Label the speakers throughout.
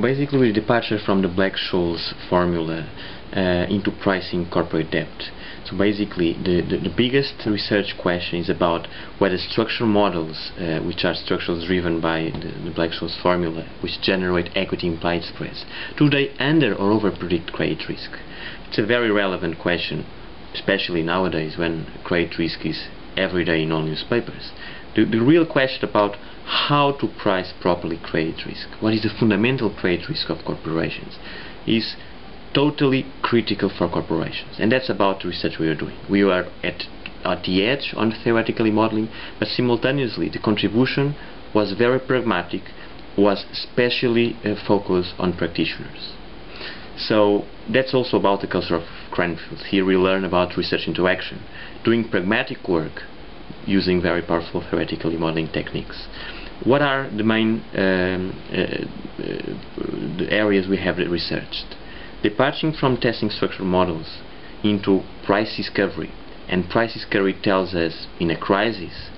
Speaker 1: basically with departure from the Black-Scholes formula uh, into pricing corporate debt. So basically the, the, the, biggest research question is about whether structural models, uh, which are structures driven by the, the Black-Scholes formula, which generate equity implied spreads, do they under or over predict credit risk? It's a very relevant question, especially nowadays when credit risk is every day in all newspapers. The, the real question about how to price properly credit risk, what is the fundamental credit risk of corporations, is totally critical for corporations. And that's about the research we are doing. We are at, at the edge on theoretically modeling, but simultaneously the contribution was very pragmatic, was especially uh, focused on practitioners. So that's also about the culture of Cranfield. Here we learn about research into action, doing pragmatic work using very powerful theoretical modeling techniques. What are the main um, uh, uh, the areas we have researched? Departing from testing structural models into price discovery, and price discovery tells us in a crisis,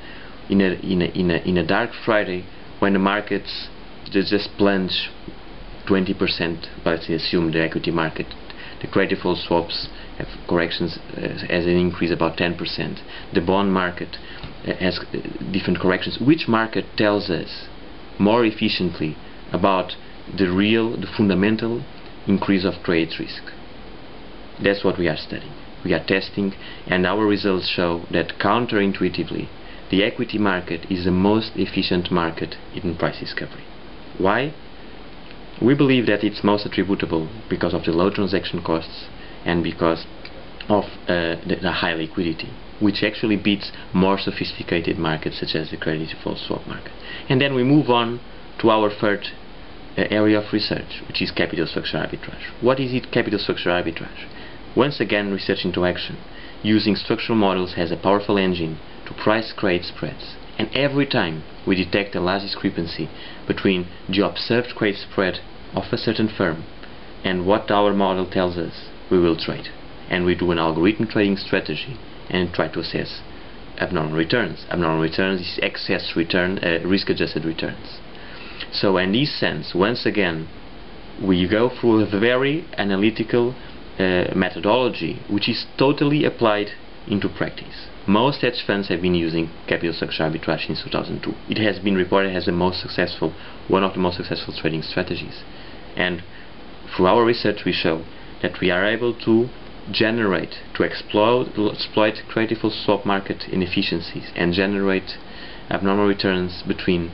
Speaker 1: in a, in a, in a, in a dark Friday, when the markets just plunge 20%, let's assume the equity market, the credit default swaps have corrections uh, as an increase about 10%, the bond market uh, different corrections. Which market tells us more efficiently about the real, the fundamental increase of credit risk. That's what we are studying. We are testing and our results show that counterintuitively the equity market is the most efficient market in price discovery. Why? We believe that it's most attributable because of the low transaction costs and because of uh, the, the, high liquidity, which actually beats more sophisticated markets such as the credit default swap market. And then we move on to our third uh, area of research, which is capital structure arbitrage. What is it, capital structure arbitrage? Once again, research into action, using structural models as a powerful engine to price credit spreads. And every time we detect a large discrepancy between the observed credit spread of a certain firm and what our model tells us, we will trade. And we do an algorithm trading strategy and try to assess abnormal returns. Abnormal returns is excess return, uh, risk-adjusted returns. So in this sense, once again, we go through a very analytical uh, methodology which is totally applied into practice. Most hedge funds have been using capital structure arbitrage since 2002. It has been reported as the most successful, one of the most successful trading strategies. And through our research we show that we are able to generate, to exploit, exploit default swap market inefficiencies and generate abnormal returns between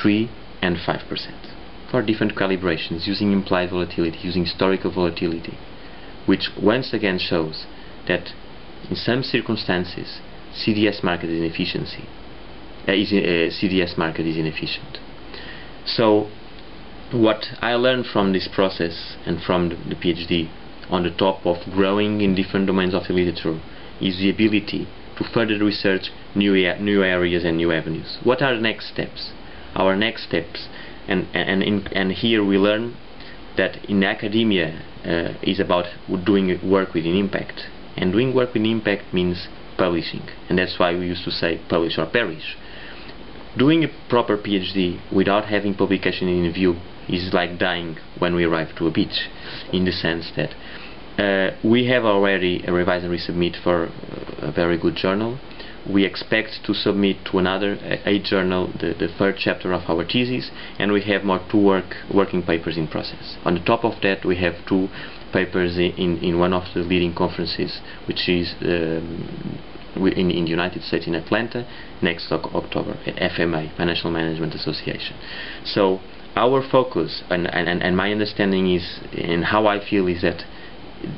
Speaker 1: 3 and 5% for different calibrations using implied volatility, using historical volatility, which once again shows that in some circumstances CDS market is inefficiency. Uh, is, uh, CDS market is inefficient. So what I learned from this process and from the, the PhD on the top of growing in different domains of the literature is the ability to further research new, new areas and new avenues. What are the next steps? our next steps and and in, and here we learn that in academia uh, is about doing work with an impact and doing work with an impact means publishing and that's why we used to say publish or perish doing a proper PhD without having publication in view is like dying when we arrive to a beach in the sense that uh, we have already a revise and resubmit for a very good journal. We expect to submit to another a journal the, the third chapter of our thesis and we have more two work working papers in process. On the top of that we have two papers in, in one of the leading conferences which is um, in, in the United States in Atlanta next October at FMA Financial Management Association. So our focus and, and, and my understanding is and how I feel is that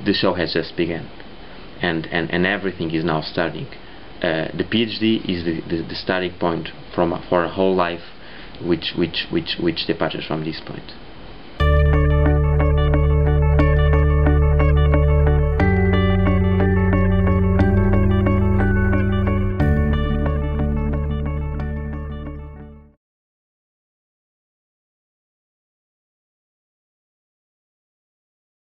Speaker 1: the show has just begun. And, and, and everything is now starting. Uh, the PhD is the, the, the, starting point from for a whole life which which which which departs from this point.